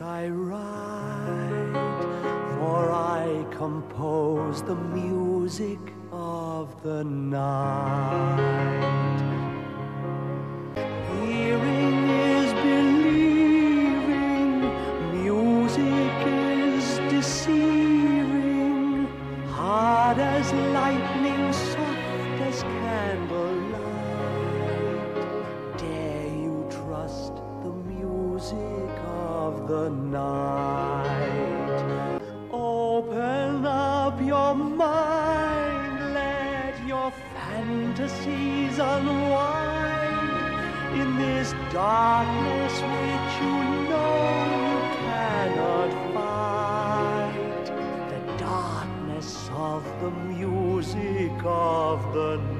I write. For I compose the music of the night. The night? Open up your mind, let your fantasies unwind in this darkness which you know you cannot fight. The darkness of the music of the night.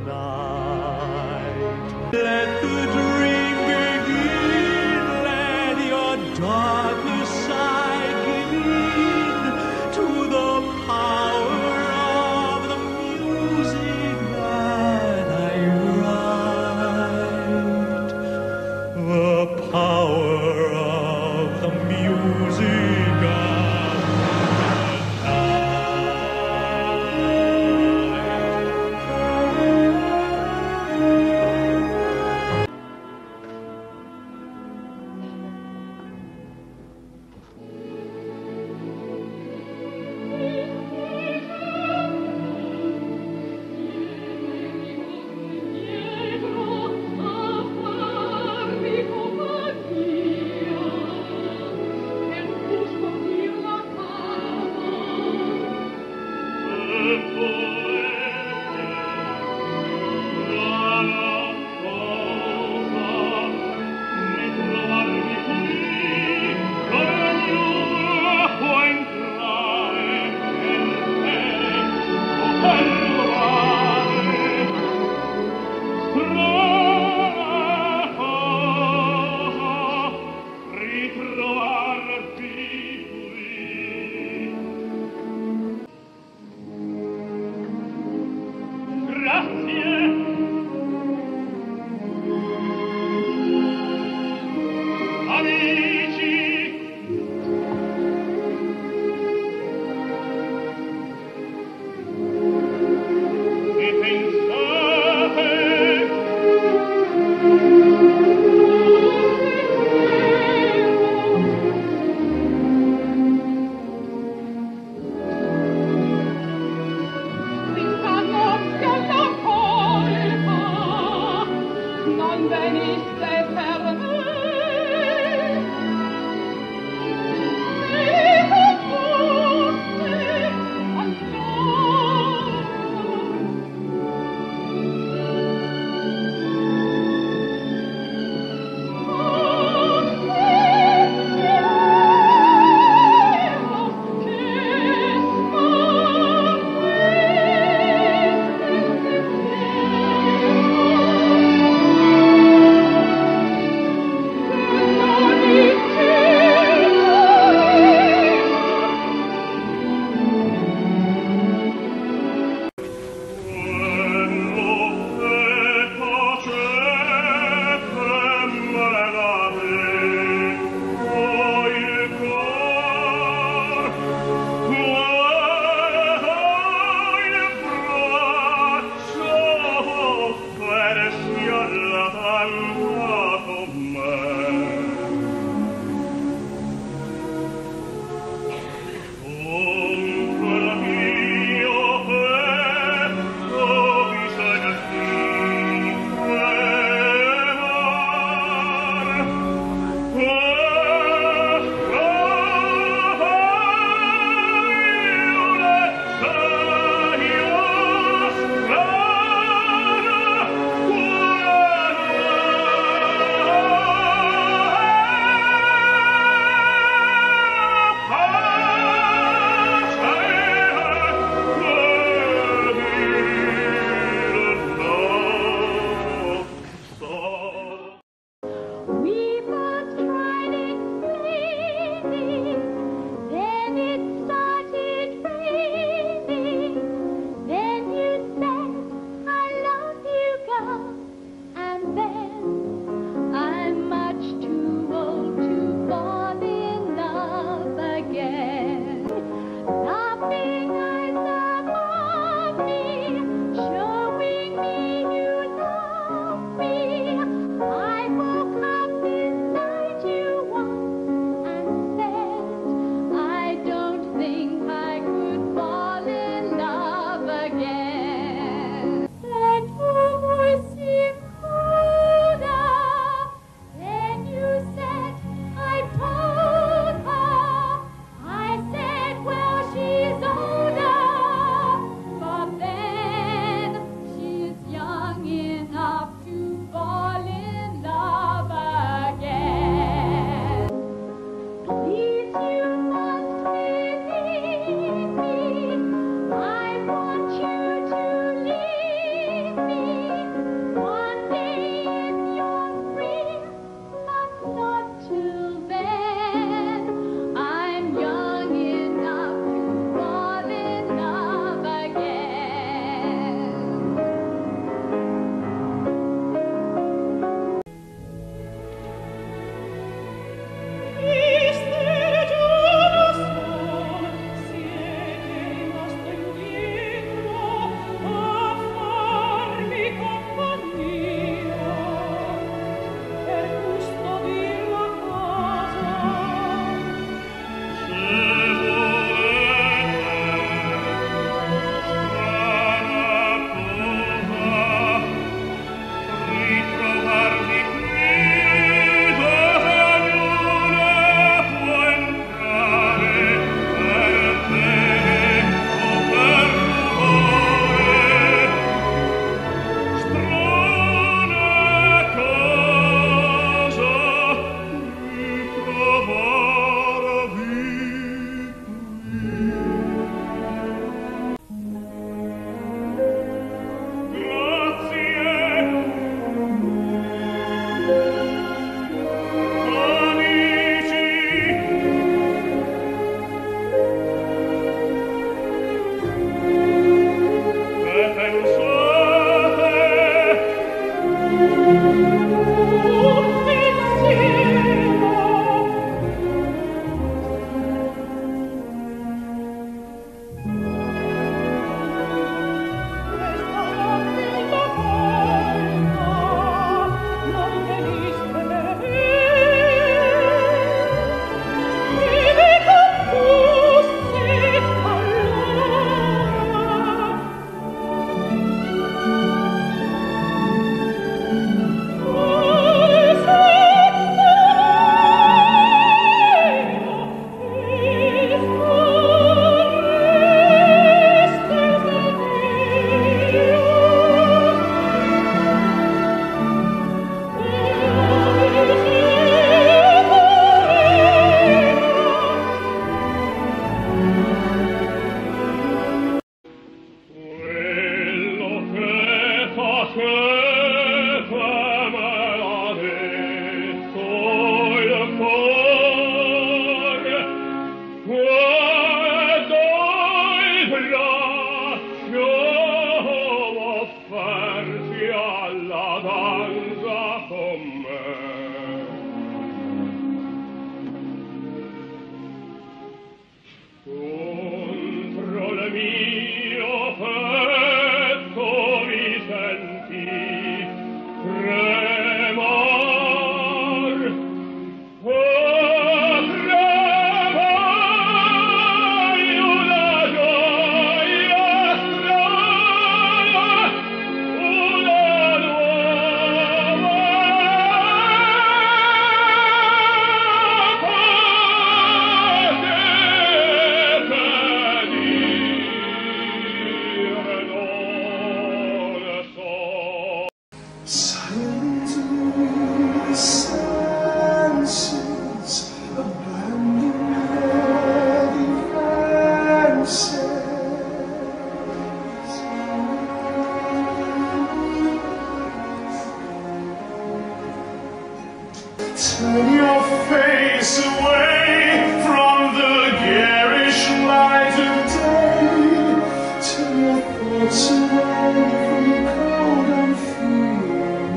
Turn your face away from the garish light of day. Turn your thoughts away from the cold and fear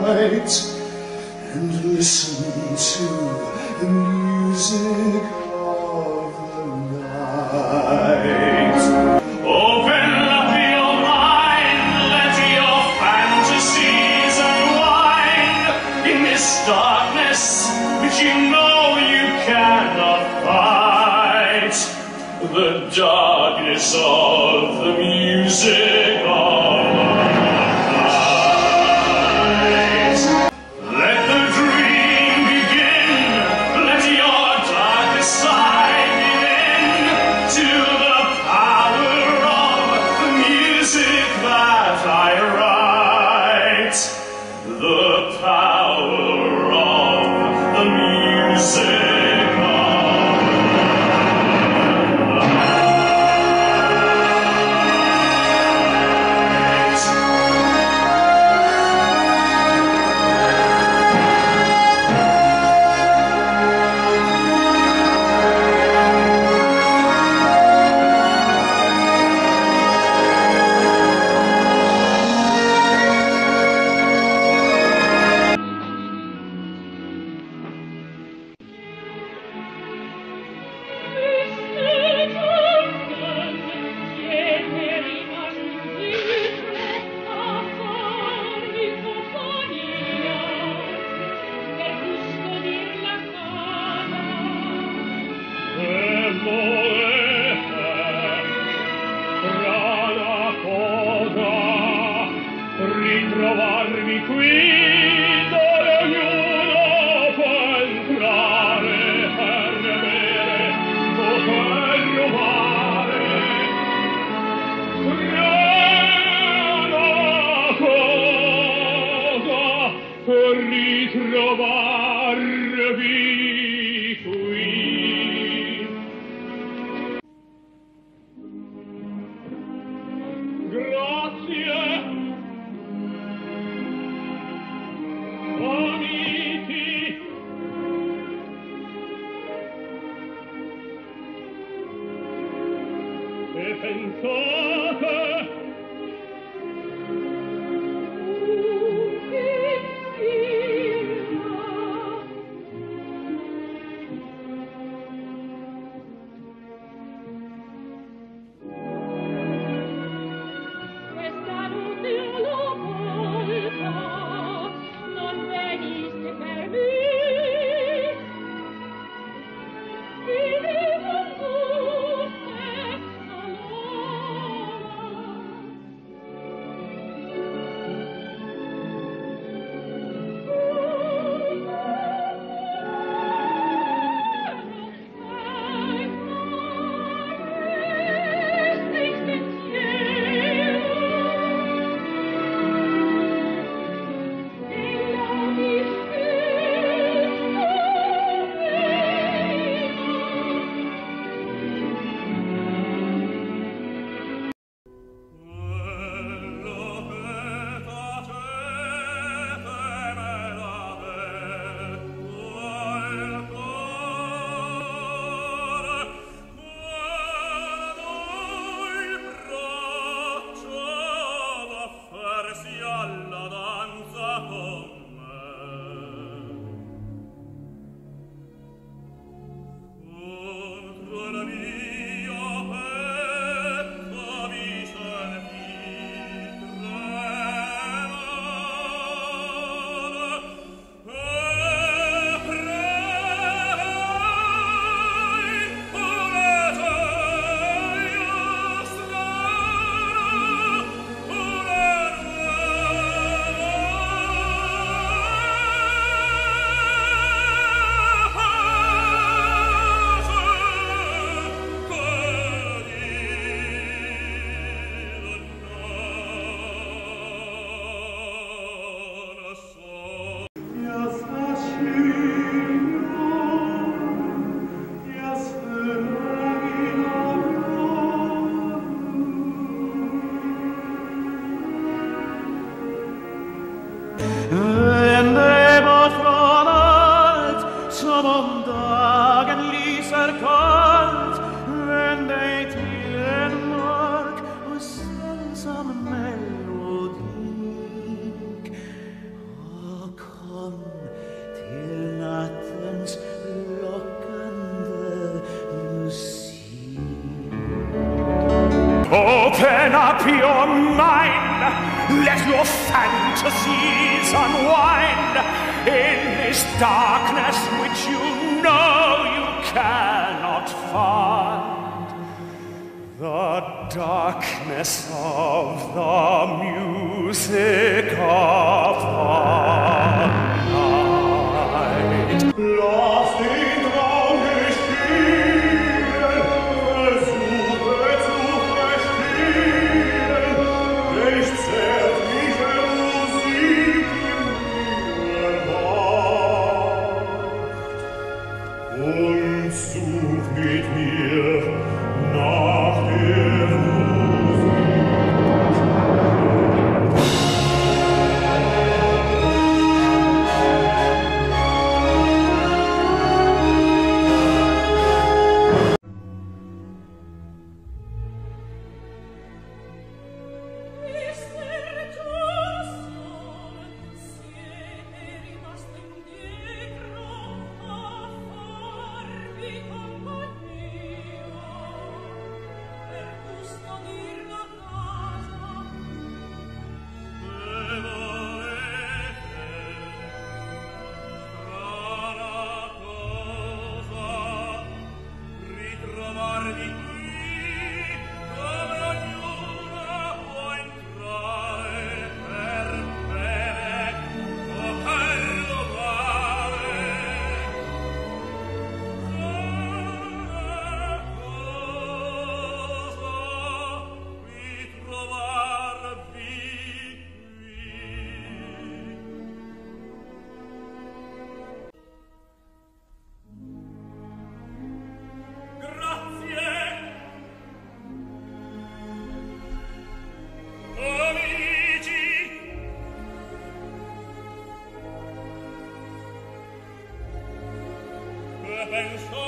night. And listen to the darkness per your mind. Let your fantasies unwind in this darkness which you know you cannot find. The darkness of the music of. penso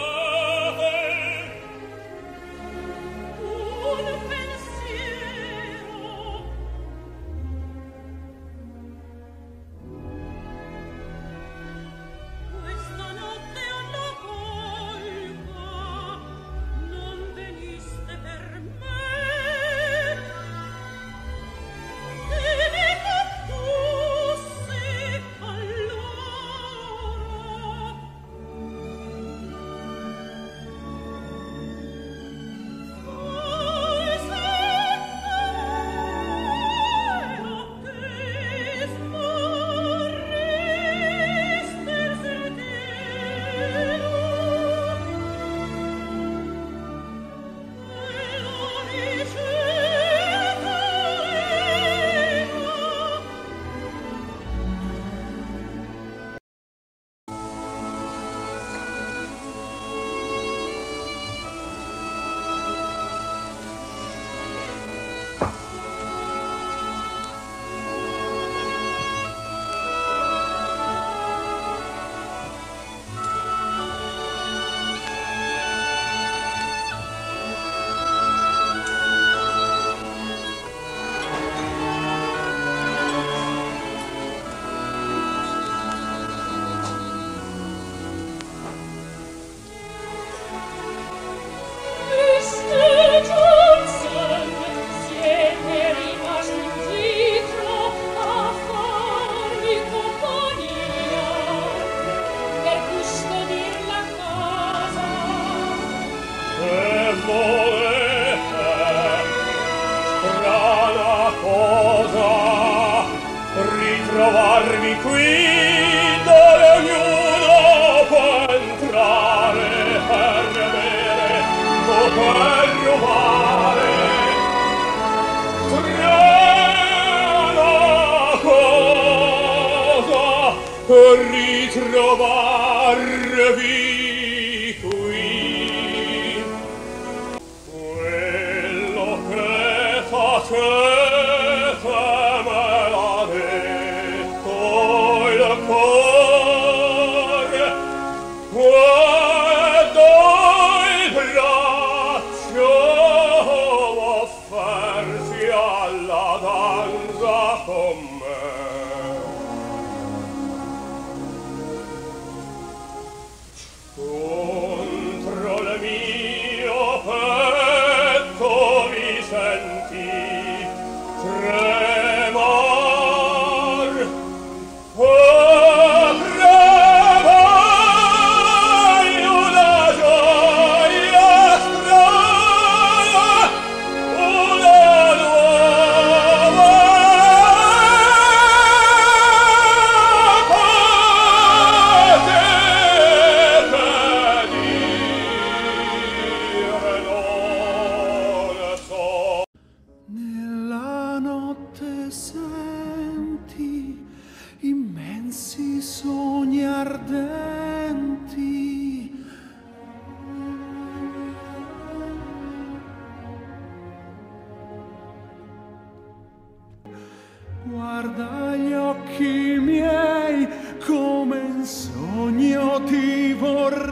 ritrovarvi Throw Guarda gli occhi miei come in sogno ti vorrei.